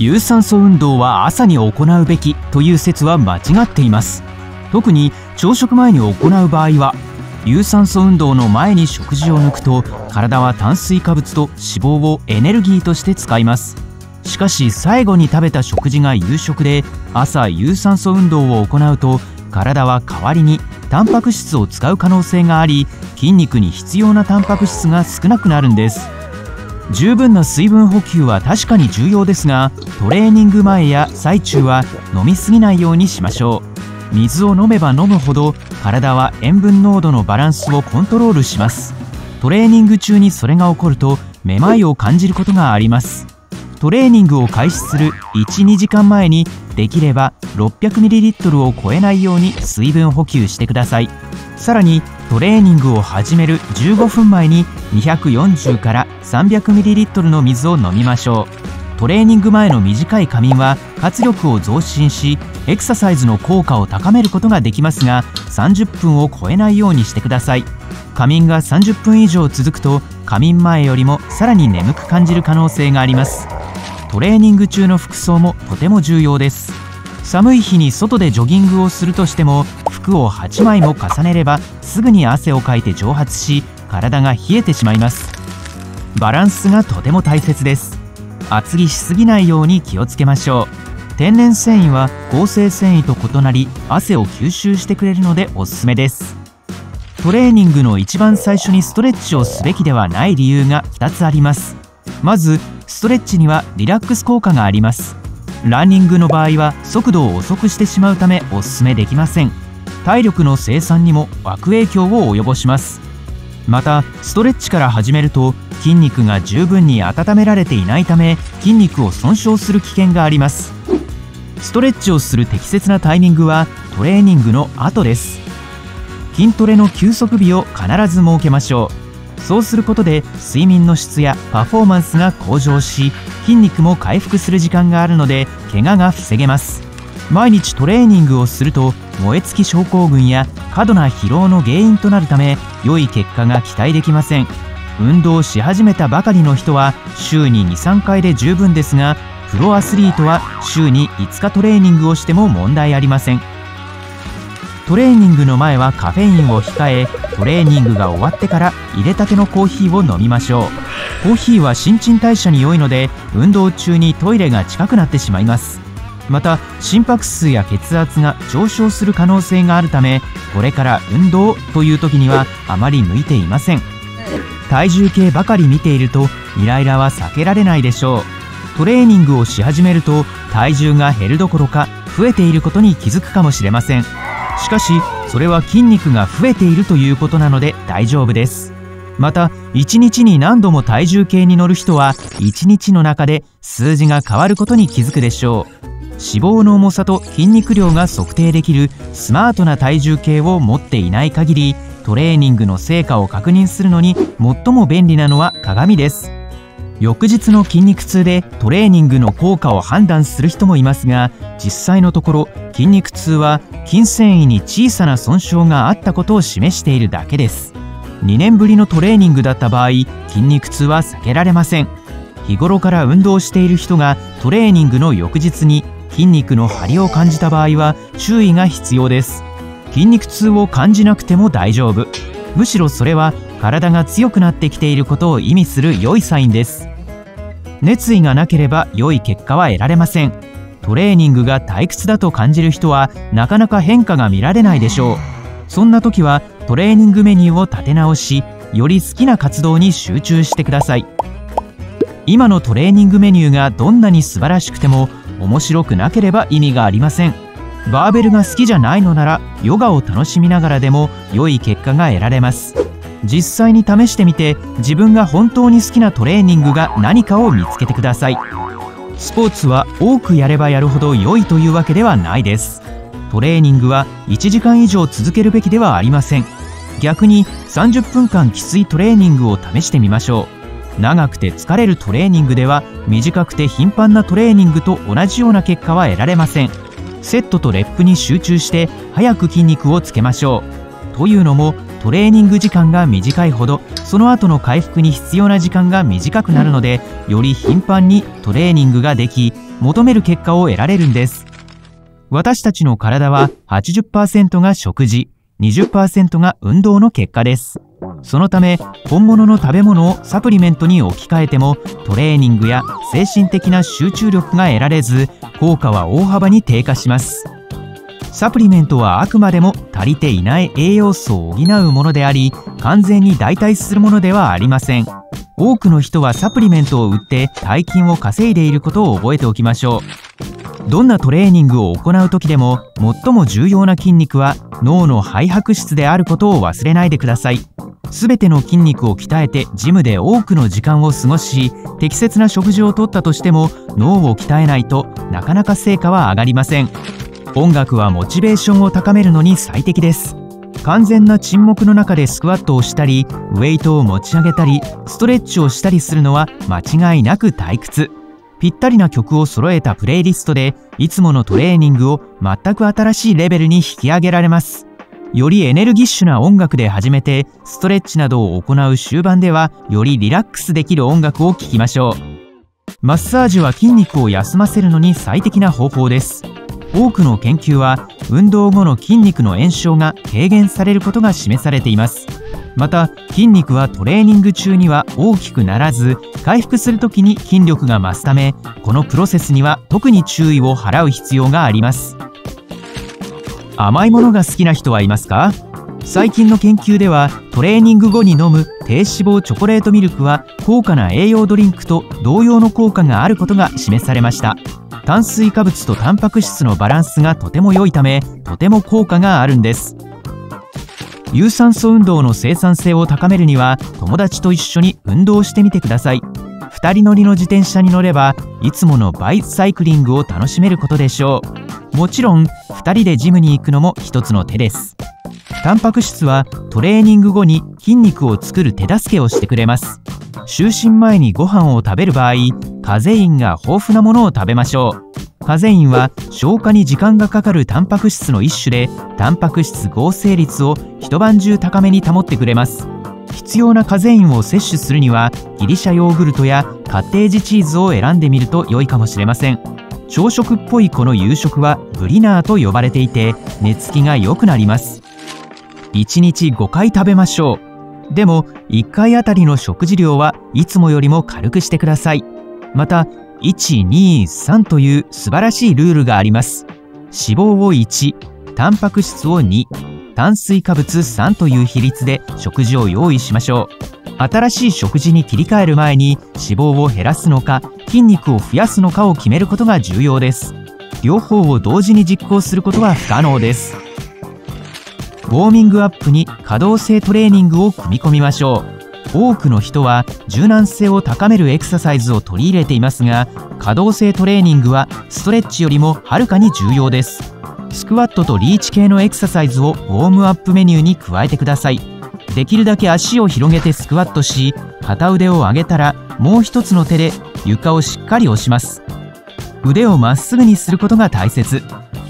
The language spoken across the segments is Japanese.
有酸素運動は朝に行うべきという説は間違っています。特に朝食前に行う場合は有酸素運動の前に食事を抜くと体は炭水化物と脂肪をエネルギーとして使います。しかし最後に食べた食事が夕食で朝有酸素運動を行うと体は代わりにタンパク質を使う可能性があり筋肉に必要なタンパク質が少なくなるんです。十分な水分補給は確かに重要ですがトレーニング前や最中は飲みすぎないようにしましょう。水を飲めば飲むほど体は塩分濃度のバランスをコントロールします。トレーニング中にそれが起こるとめまいを感じることがあります。トレーニングを開始する12時間前にできれば 600ml を超えないように水分補給してください。さらにトレーニングを始める15分前に240から 300ml の水を飲みましょう。トレーニング前の短い仮眠は活力を増進しエクササイズの効果を高めることができますが30分を超えないようにしてください。仮眠が30分以上続くと仮眠前よりもさらに眠く感じる可能性があります。トレーニング中の服装もとても重要です。寒い日に外でジョギングをするとしても服を8枚も重ねればすぐに汗をかいて蒸発し体が冷えてしまいます。バランスがとても大切です。厚着しすぎないように気をつけましょう。天然繊維は合成繊維と異なり汗を吸収してくれるのでおすすめです。トレーニングの一番最初にストレッチをすべきではない理由が2つあります。まずストレッチにはリラックス効果があります。ランニングの場合は速度を遅くしてしまうためおすすめできません。体力の生産にも悪影響を及ぼします。またストレッチから始めると筋肉が十分に温められていないため筋肉を損傷する危険があります。ストレッチをする適切なタイミングはトレーニングの後です。筋トレの休息日を必ず設けましょう。そうすることで睡眠の質やパフォーマンスが向上し筋肉も回復する時間があるので怪我が防げます。毎日トレーニングをすると燃え尽き症候群や過度な疲労の原因となるため良い結果が期待できません。運動し始めたばかりの人は週に23回で十分ですがプロアスリートは週に5日トレーニングをしても問題ありません。トレーニングの前はカフェインを控えトレーニングが終わってから入れたてのコーヒーを飲みましょう。コーヒーは新陳代謝に良いので運動中にトイレが近くなってしまいます。また心拍数や血圧が上昇する可能性があるためこれから運動という時にはあまり向いていません。体重計ばかり見ているとイライラは避けられないでしょう。トレーニングをし始めると体重が減るどころか増えていることに気づくかもしれません。しかしそれは筋肉が増えているということなので大丈夫です。また1日に何度も体重計に乗る人は1日の中で数字が変わることに気づくでしょう。脂肪の重さと筋肉量が測定できるスマートな体重計を持っていない限りトレーニングの成果を確認するのに最も便利なのは鏡です。翌日の筋肉痛でトレーニングの効果を判断する人もいますが実際のところ筋肉痛は筋繊維に小さな損傷があったことを示しているだけです。2年ぶりのトレーニングだった場合筋肉痛は避けられません。日頃から運動している人がトレーニングの翌日に筋肉の張りを感じた場合は注意が必要です。筋肉痛を感じなくても大丈夫。むしろそれは体が強くなってきていることを意味する良いサインです。熱意がなければ良い結果は得られません。トレーニングが退屈だと感じる人はなかなか変化が見られないでしょう。そんな時はトレーニングメニューを立て直しより好きな活動に集中してください。今のトレーニングメニューがどんなに素晴らしくても面白くなければ意味がありません。バーベルが好きじゃないのならヨガを楽しみながらでも良い結果が得られます。実際に試してみて自分が本当に好きなトレーニングが何かを見つけてください。スポーツは多くやればやるほど良いというわけではないです。トレーニングは1時間以上続けるべきではありません。逆に30分間きついトレーニングを試してみましょう。長くて疲れるトレーニングでは短くて頻繁なトレーニングと同じような結果は得られません。セットとレップに集中して早く筋肉をつけましょう。というのもトレーニング時間が短いほどその後の回復に必要な時間が短くなるのでより頻繁にトレーニングができ求める結果を得られるんです。私たちの体は80%が食事20%が運動の結果です。そのため本物の食べ物をサプリメントに置き換えてもトレーニングや精神的な集中力が得られず効果は大幅に低下しますサプリメントはあくまでも足りていない栄養素を補うものであり完全に代替するものではありません。多くの人はサプリメントを売って大金を稼いでいることを覚えておきましょう。どんなトレーニングを行う時でも最も重要な筋肉は脳の肺白質であることを忘れないでください。全ての筋肉を鍛えてジムで多くの時間を過ごし適切な食事をとったとしても脳を鍛えないとなかなか成果は上がりません。音楽はモチベーションを高めるのに最適です。完全な沈黙の中でスクワットをしたりウェイトを持ち上げたりストレッチをしたりするのは間違いなく退屈。ぴったりな曲を揃えたプレイリストでいつものトレーニングを全く新しいレベルに引き上げられます。よりエネルギッシュな音楽で始めてストレッチなどを行う終盤ではよりリラックスできる音楽を聴きましょう。マッサージは筋肉を休ませるのに最適な方法です。多くの研究は運動後の筋肉の炎症が軽減されることが示されています。また筋肉はトレーニング中には大きくならず回復する時に筋力が増すためこのプロセスには特に注意を払う必要があります。甘いものが好きな人はいますか？最近の研究ではトレーニング後に飲む低脂肪チョコレートミルクは高価な栄養ドリンクと同様の効果があることが示されました。炭水化物とタンパク質のバランスがとても良いためとても効果があるんです。有酸素運動の生産性を高めるには友達と一緒に運動してみてください。2人乗りの自転車に乗ればいつものバイサイクリングを楽しめることでしょう。もちろん2人でジムに行くのも一つの手です。タンパク質はトレーニング後に筋肉を作る手助けをしてくれます。就寝前にご飯を食べる場合カゼインが豊富なものを食べましょう。カゼインは消化に時間がかかるタンパク質の一種でタンパク質合成率を一晩中高めに保ってくれます。必要なカゼインを摂取するにはギリシャヨーグルトやカッテージチーズを選んでみると良いかもしれません。朝食っぽいこの夕食はブリナーと呼ばれていて寝つきが良くなります。1日5回食べましょう。でも1回あたりの食事量はいつもよりも軽くしてください。また123という素晴らしいルールがあります。脂肪を1タンパク質を2炭水化物3という比率で食事を用意しましょう。新しい食事に切り替える前に脂肪を減らすのか筋肉を増やすのかを決めることが重要です。両方を同時に実行することは不可能です。ウォーミングアップに可動性トレーニングを組み込みましょう。多くの人は柔軟性を高めるエクササイズを取り入れていますが可動性トレーニングはストレッチよりもはるかに重要です。スクワットとリーチ系のエクササイズをウォームアップメニューに加えてください。できるだけ足を広げてスクワットし片腕を上げたらもう一つの手で床をしっかり押します。腕をまっすぐにすることが大切。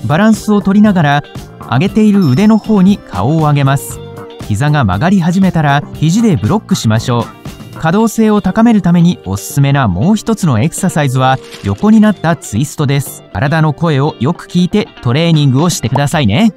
バランスを取りながら上げている腕の方に顔を上げます。膝が曲がり始めたら肘でブロックしましょう。可動性を高めるためにおすすめなもう一つのエクササイズは横になったツイストです。体の声をよく聞いてトレーニングをしてくださいね。